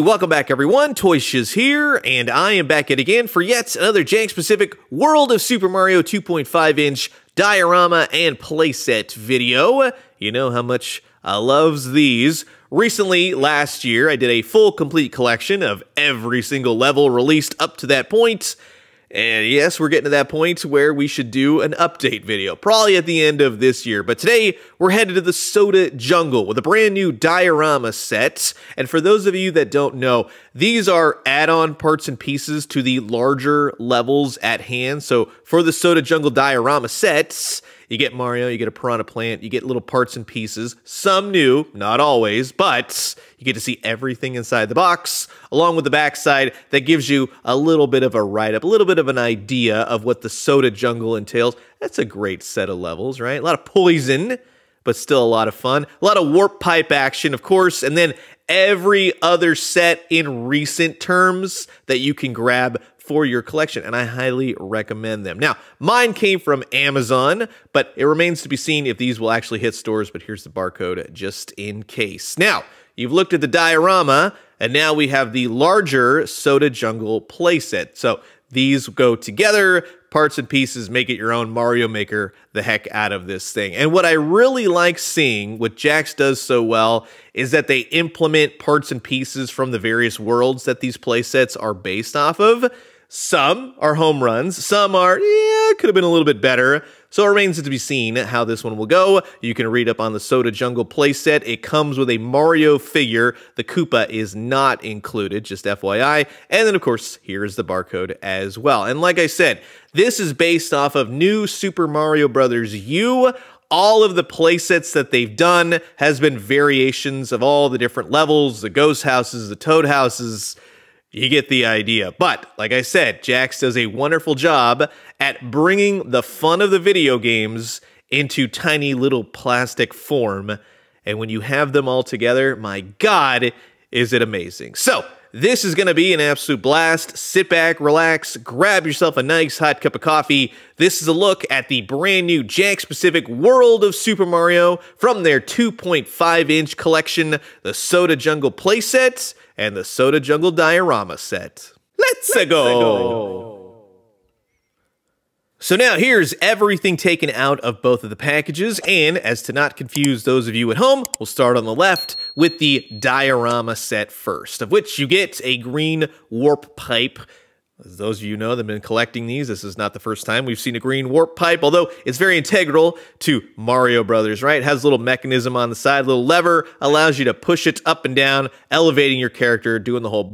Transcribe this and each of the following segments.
Welcome back everyone, Toyshiz here, and I am back yet again for yet another Jakks Pacific World of Super Mario 2.5-inch diorama and playset video. You know how much I loves these. Recently, last year, I did a full complete collection of every single level released up to that point, and yes, we're getting to that point where we should do an update video, probably at the end of this year. But today, we're headed to the Soda Jungle with a brand new diorama set. And for those of you that don't know, these are add-on parts and pieces to the larger levels at hand. So for the Soda Jungle diorama sets, you get Mario, you get a Piranha Plant, you get little parts and pieces, some new, not always, but you get to see everything inside the box, along with the backside that gives you a little bit of a write-up, a little bit of an idea of what the Soda Jungle entails. That's a great set of levels, right? A lot of poison, but still a lot of fun. A lot of warp pipe action, of course, and then every other set in recent terms that you can grab for your collection, and I highly recommend them. Now, mine came from Amazon, but it remains to be seen if these will actually hit stores, but here's the barcode just in case. Now, you've looked at the diorama, and now we have the larger Soda Jungle playset. So these go together, parts and pieces, make it your own Mario Maker the heck out of this thing. And what I really like seeing, what Jakks does so well, is that they implement parts and pieces from the various worlds that these playsets are based off of. Some are home runs, some are, yeah, could have been a little bit better. So it remains to be seen how this one will go. You can read up on the Soda Jungle playset. It comes with a Mario figure. The Koopa is not included, just FYI. And then, of course, here's the barcode as well. And like I said, this is based off of new Super Mario Brothers U all of the playsets that they've done has been variations of all the different levels, the ghost houses, the toad houses, you get the idea. But like I said, Jakks does a wonderful job at bringing the fun of the video games into tiny little plastic form. And when you have them all together, my God, is it amazing. So, this is going to be an absolute blast. Sit back, relax, grab yourself a nice hot cup of coffee. This is a look at the brand new Jakks Pacific World of Super Mario from their 2.5 inch collection, the Soda Jungle playset and the Soda Jungle diorama set. Let's, go. So now here's everything taken out of both of the packages, and as to not confuse those of you at home, we'll start on the left with the diorama set first, of which you get a green warp pipe. As those of you know that have been collecting these, this is not the first time we've seen a green warp pipe, although it's very integral to Mario Brothers, right? It has a little mechanism on the side, a little lever, allows you to push it up and down, elevating your character, doing the whole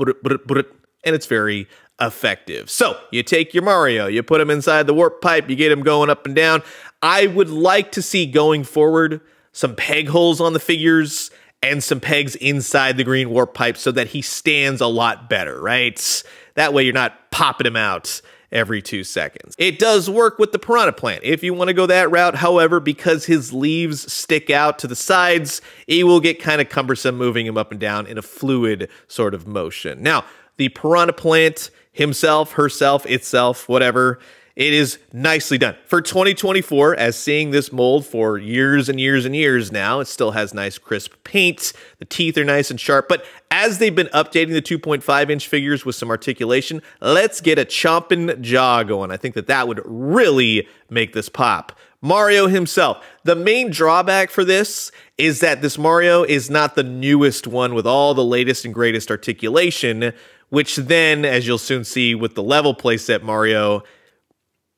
and it's very effective. So you take your Mario, you put him inside the warp pipe, you get him going up and down. I would like to see going forward some peg holes on the figures and some pegs inside the green warp pipe so that he stands a lot better, right? That way you're not popping him out every two seconds. It does work with the piranha plant if you want to go that route. However, because his leaves stick out to the sides, it will get kind of cumbersome moving him up and down in a fluid sort of motion. Now, the piranha plant himself, herself, itself, whatever. It is nicely done. For 2024, as seeing this mold for years and years and years now, it still has nice crisp paint. The teeth are nice and sharp. But as they've been updating the 2.5 inch figures with some articulation, let's get a chomping jaw going. I think that that would really make this pop. Mario himself. The main drawback for this is that this Mario is not the newest one with all the latest and greatest articulation which then, as you'll soon see with the level playset Mario,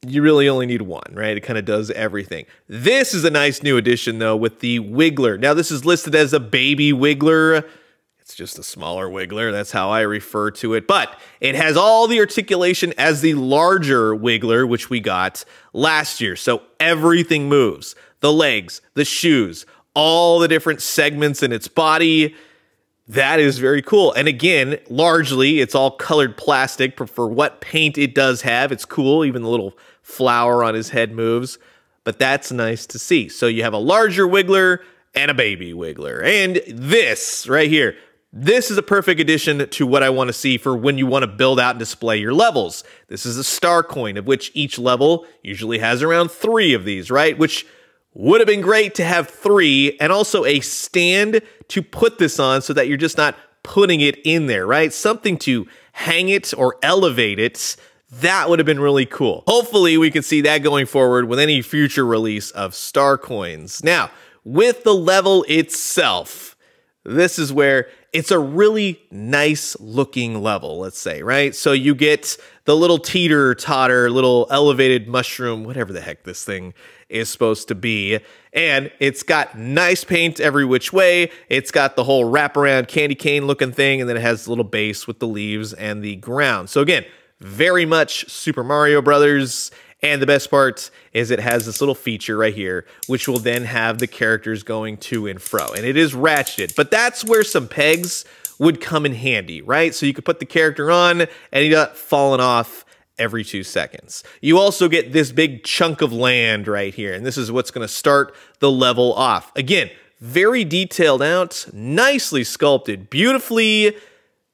you really only need one, right? It kind of does everything. This is a nice new addition, though, with the Wiggler. Now, this is listed as a baby Wiggler. It's just a smaller Wiggler. That's how I refer to it. But it has all the articulation as the larger Wiggler, which we got last year. So everything moves. The legs, the shoes, all the different segments in its body that is very cool. And again, largely it's all colored plastic but for what paint it does have. It's cool. Even the little flower on his head moves. But that's nice to see. So you have a larger Wiggler and a baby Wiggler. And this right here, this is a perfect addition to what I want to see for when you want to build out and display your levels. This is a star coin, of which each level usually has around three of these, right? Which would have been great to have three and also a stand to put this on so that you're just not putting it in there, right? Something to hang it or elevate it. That would have been really cool. Hopefully, we can see that going forward with any future release of Star Coins. Now, with the level itself, this is where it's a really nice looking level, let's say, right? So you get the little teeter totter, little elevated mushroom, whatever the heck this thing is supposed to be. And it's got nice paint every which way. It's got the whole wraparound candy cane looking thing, and then it has a little base with the leaves and the ground. So again, very much Super Mario Brothers. And the best part is it has this little feature right here, which will then have the characters going to and fro. And it is ratcheted, but that's where some pegs would come in handy, right? So you could put the character on and he got uh, falling off every two seconds. You also get this big chunk of land right here, and this is what's going to start the level off. Again, very detailed out, nicely sculpted, beautifully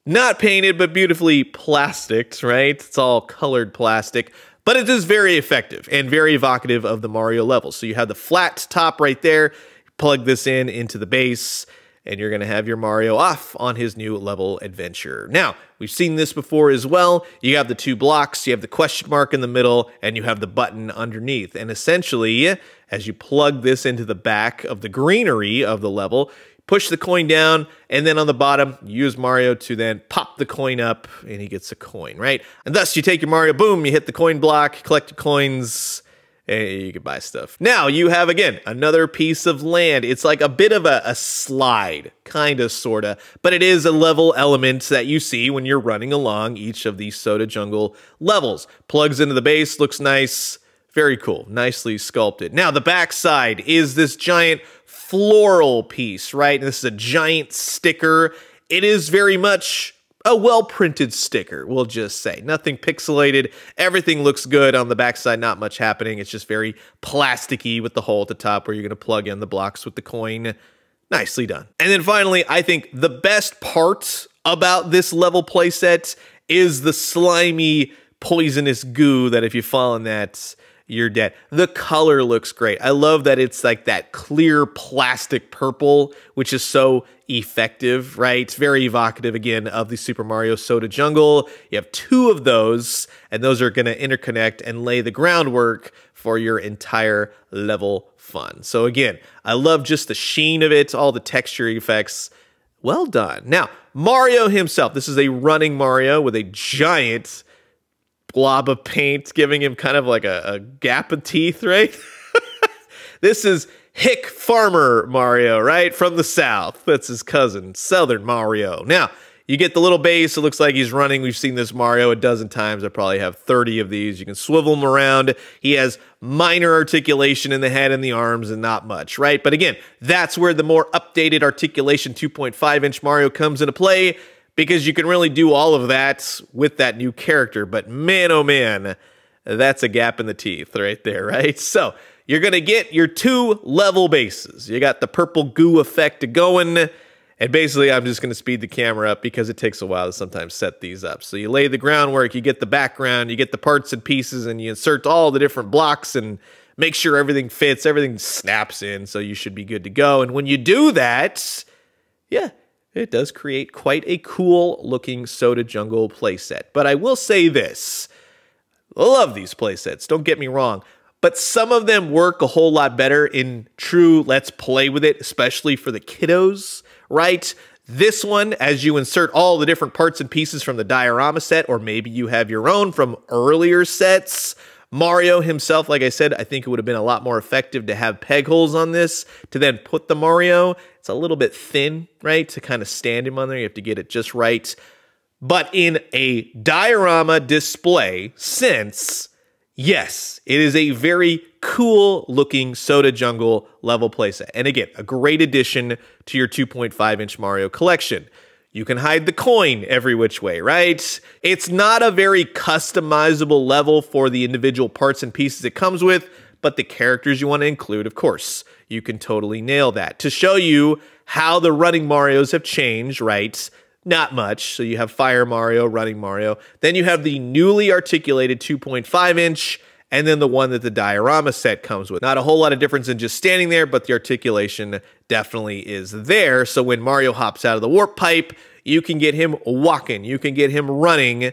not painted, but beautifully plasticked, right? It's all colored plastic. But it is very effective and very evocative of the Mario level. So you have the flat top right there, plug this in into the base, and you're going to have your Mario off on his new level adventure. Now, we've seen this before as well. You have the two blocks, you have the question mark in the middle, and you have the button underneath. And essentially, as you plug this into the back of the greenery of the level, push the coin down, and then on the bottom, use Mario to then pop the coin up, and he gets a coin, right? And thus, you take your Mario, boom, you hit the coin block, collect coins, and you can buy stuff. Now, you have, again, another piece of land. It's like a bit of a, a slide, kind of, sort of, but it is a level element that you see when you're running along each of these Soda Jungle levels. Plugs into the base, looks nice, very cool, nicely sculpted. Now, the backside is this giant floral piece, right? And this is a giant sticker. It is very much a well printed sticker, we'll just say. Nothing pixelated. Everything looks good on the backside, not much happening. It's just very plasticky with the hole at the top where you're going to plug in the blocks with the coin. Nicely done. And then finally, I think the best part about this level playset is the slimy, poisonous goo that if you fall in that, you're dead. The color looks great. I love that it's like that clear plastic purple, which is so effective, right? It's very evocative again of the Super Mario Soda Jungle. You have two of those, and those are going to interconnect and lay the groundwork for your entire level fun. So again, I love just the sheen of it, all the texture effects. Well done. Now, Mario himself. This is a running Mario with a giant blob of paint, giving him kind of like a, a gap of teeth, right? this is Hick Farmer Mario, right? From the South. That's his cousin, Southern Mario. Now, you get the little base. It looks like he's running. We've seen this Mario a dozen times. I probably have 30 of these. You can swivel him around. He has minor articulation in the head and the arms and not much, right? But again, that's where the more updated articulation 2.5 inch Mario comes into play because you can really do all of that with that new character. But man, oh man, that's a gap in the teeth right there, right? So you're going to get your two level bases. You got the purple goo effect going. And basically, I'm just going to speed the camera up because it takes a while to sometimes set these up. So you lay the groundwork, you get the background, you get the parts and pieces, and you insert all the different blocks and make sure everything fits, everything snaps in, so you should be good to go. And when you do that, yeah, it does create quite a cool looking Soda Jungle playset. But I will say this love these playsets, don't get me wrong. But some of them work a whole lot better in true let's play with it, especially for the kiddos, right? This one, as you insert all the different parts and pieces from the diorama set, or maybe you have your own from earlier sets, Mario himself, like I said, I think it would have been a lot more effective to have peg holes on this to then put the Mario. It's a little bit thin, right? To kind of stand him on there. You have to get it just right. But in a diorama display sense, yes, it is a very cool looking Soda Jungle level playset. And again, a great addition to your 2.5 inch Mario collection. You can hide the coin every which way, right? It's not a very customizable level for the individual parts and pieces it comes with, but the characters you want to include, of course, you can totally nail that. To show you how the running Marios have changed, right? Not much. So you have Fire Mario, Running Mario. Then you have the newly articulated 2.5 inch and then the one that the diorama set comes with. Not a whole lot of difference in just standing there, but the articulation definitely is there. So when Mario hops out of the warp pipe, you can get him walking, you can get him running.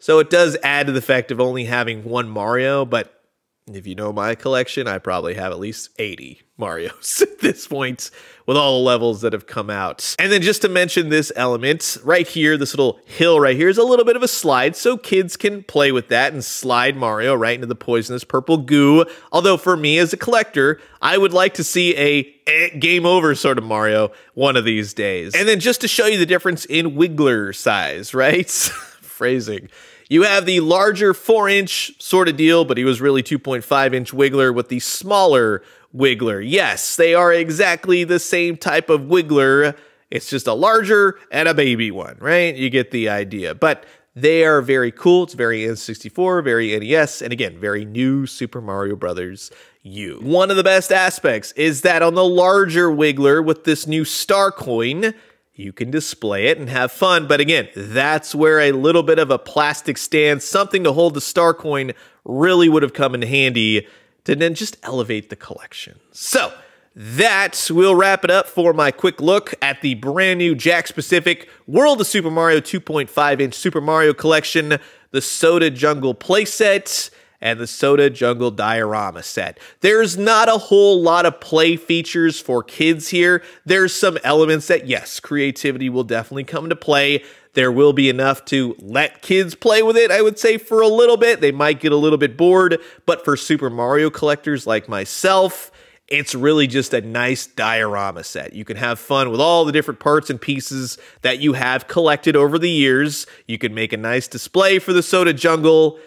So it does add to the fact of only having one Mario, but if you know my collection, I probably have at least 80 Marios at this point with all the levels that have come out. And then just to mention this element right here, this little hill right here is a little bit of a slide so kids can play with that and slide Mario right into the poisonous purple goo. Although for me as a collector, I would like to see a eh, game over sort of Mario one of these days. And then just to show you the difference in Wiggler size, right? Phrasing. You have the larger 4 inch sort of deal, but he was really 2.5 inch Wiggler with the smaller Wiggler. Yes, they are exactly the same type of Wiggler. It's just a larger and a baby one, right? You get the idea. But they are very cool. It's very N64, very NES, and again, very new Super Mario Brothers U. One of the best aspects is that on the larger Wiggler with this new star coin, you can display it and have fun. But again, that's where a little bit of a plastic stand, something to hold the star coin, really would have come in handy to then just elevate the collection. So, that will wrap it up for my quick look at the brand new Jakks Pacific World of Super Mario 2.5 inch Super Mario Collection, the Soda Jungle playset and the Soda Jungle Diorama set. There's not a whole lot of play features for kids here. There's some elements that, yes, creativity will definitely come to play. There will be enough to let kids play with it, I would say, for a little bit. They might get a little bit bored, but for Super Mario collectors like myself, it's really just a nice diorama set. You can have fun with all the different parts and pieces that you have collected over the years. You can make a nice display for the Soda Jungle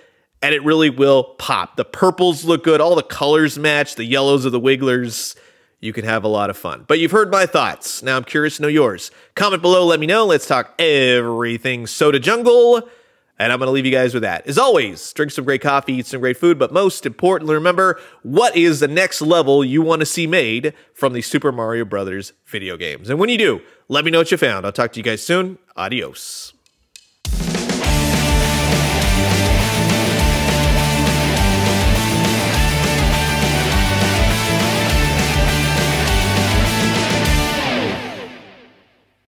and it really will pop. The purples look good, all the colors match, the yellows of the wigglers. You can have a lot of fun. But you've heard my thoughts. Now I'm curious to know yours. Comment below, let me know. Let's talk everything Soda Jungle. And I'm going to leave you guys with that. As always, drink some great coffee, eat some great food, but most importantly, remember what is the next level you want to see made from the Super Mario Brothers video games. And when you do, let me know what you found. I'll talk to you guys soon. Adios.